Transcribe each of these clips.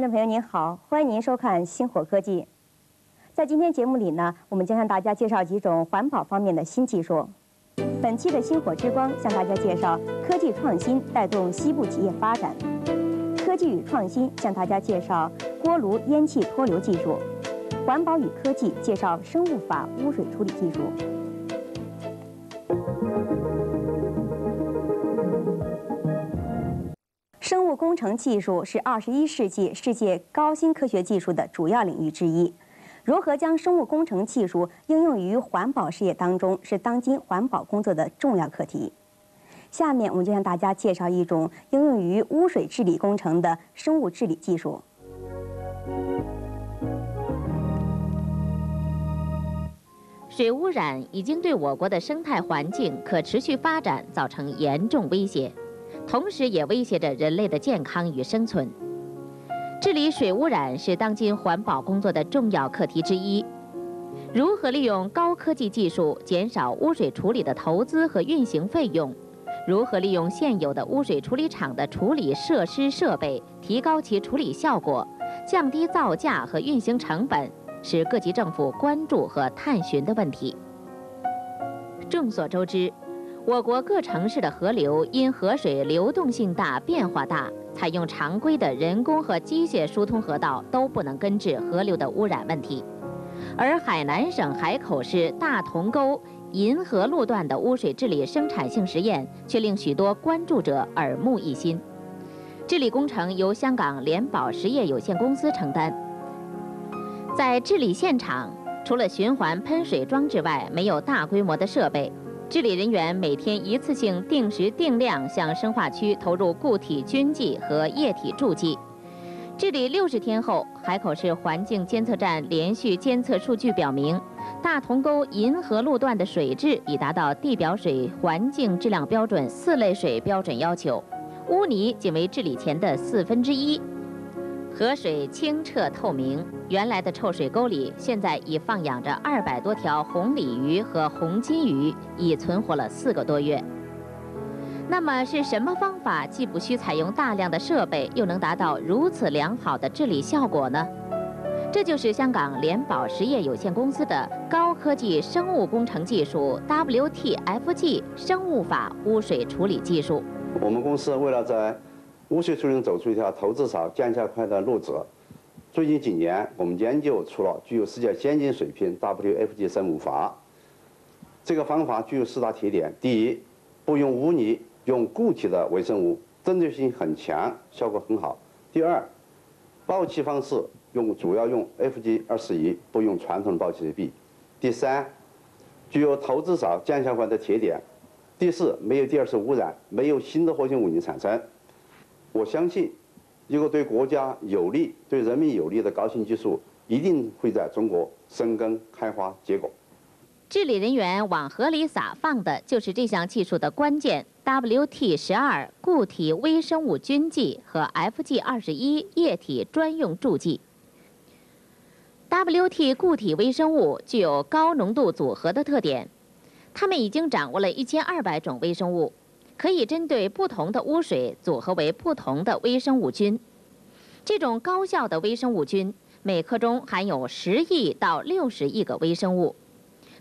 观众朋友您好，欢迎您收看星火科技。在今天节目里呢，我们将向大家介绍几种环保方面的新技术。本期的星火之光向大家介绍科技创新带动西部企业发展。科技与创新向大家介绍锅炉烟气脱硫技术。环保与科技介绍生物法污水处理技术。生物工程技术是二十一世纪世界高新科学技术的主要领域之一。如何将生物工程技术应用于环保事业当中，是当今环保工作的重要课题。下面我们就向大家介绍一种应用于污水治理工程的生物治理技术。水污染已经对我国的生态环境可持续发展造成严重威胁，同时也威胁着人类的健康与生存。治理水污染是当今环保工作的重要课题之一。如何利用高科技技术减少污水处理的投资和运行费用？如何利用现有的污水处理厂的处理设施设备，提高其处理效果，降低造价和运行成本，是各级政府关注和探寻的问题。众所周知，我国各城市的河流因河水流动性大、变化大。采用常规的人工和机械疏通河道都不能根治河流的污染问题，而海南省海口市大同沟银河路段的污水治理生产性实验却令许多关注者耳目一新。治理工程由香港联保实业有限公司承担，在治理现场，除了循环喷水装置外，没有大规模的设备。治理人员每天一次性定时定量向生化区投入固体菌剂和液体助剂。治理六十天后，海口市环境监测站连续监测数据表明，大同沟银河路段的水质已达到地表水环境质量标准四类水标准要求，污泥仅为治理前的四分之一。河水清澈透明，原来的臭水沟里现在已放养着二百多条红鲤鱼和红金鱼，已存活了四个多月。那么是什么方法既不需采用大量的设备，又能达到如此良好的治理效果呢？这就是香港联宝实业有限公司的高科技生物工程技术 WTFG 生物法污水处理技术。我们公司为了在污水处理走出一条投资少、见效快的路子。最近几年，我们研究出了具有世界先进水平 WFG 生物法。这个方法具有四大特点：第一，不用污泥，用固体的微生物，针对性很强，效果很好；第二，爆气方式用主要用 FG 二十一，不用传统的爆气设备；第三，具有投资少、见效快的特点；第四，没有第二次污染，没有新的活性污泥产生。我相信，一个对国家有利、对人民有利的高新技术，一定会在中国生根、开花、结果。治理人员往河里撒放的就是这项技术的关键 ——WT 十二固体微生物菌剂和 FG 二十一液体专用助剂。WT 固体微生物具有高浓度组合的特点，他们已经掌握了一千二百种微生物。可以针对不同的污水组合为不同的微生物菌。这种高效的微生物菌，每克中含有十亿到六十亿个微生物。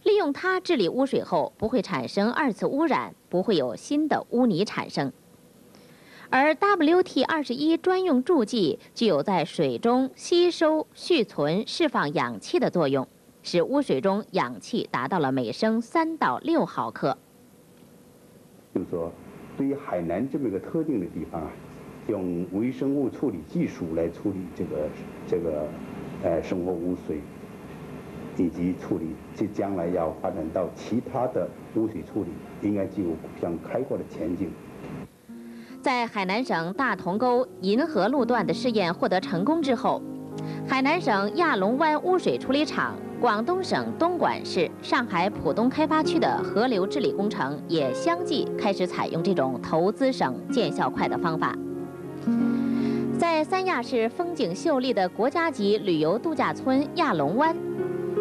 利用它治理污水后，不会产生二次污染，不会有新的污泥产生。而 WT 二十一专用助剂具有在水中吸收、蓄存、释放氧气的作用，使污水中氧气达到了每升三到六毫克。就是说。对于海南这么一个特定的地方啊，用微生物处理技术来处理这个这个呃生活污水，以及处理这将来要发展到其他的污水处理，应该具有非常开阔的前景。在海南省大同沟银河路段的试验获得成功之后，海南省亚龙湾污水处理厂。广东省东莞市、上海浦东开发区的河流治理工程也相继开始采用这种投资省、见效快的方法。在三亚市风景秀丽的国家级旅游度假村亚龙湾，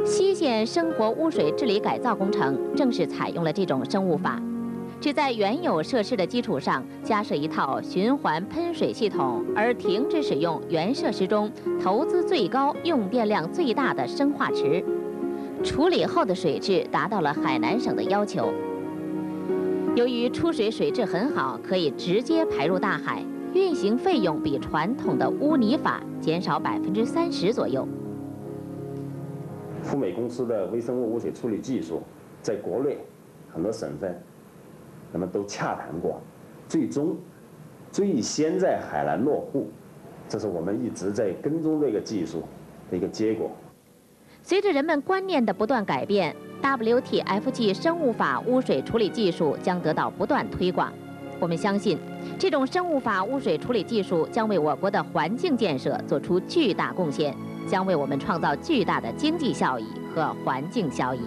西线生活污水治理改造工程正是采用了这种生物法。只在原有设施的基础上加设一套循环喷水系统，而停止使用原设施中投资最高、用电量最大的生化池。处理后的水质达到了海南省的要求。由于出水水质很好，可以直接排入大海，运行费用比传统的污泥法减少百分之三十左右。富美公司的微生物污水处理技术，在国内很多省份。那么都洽谈过，最终最先在海南落户，这是我们一直在跟踪这个技术的一个结果。随着人们观念的不断改变，WTFG 生物法污水处理技术将得到不断推广。我们相信，这种生物法污水处理技术将为我国的环境建设做出巨大贡献，将为我们创造巨大的经济效益和环境效益。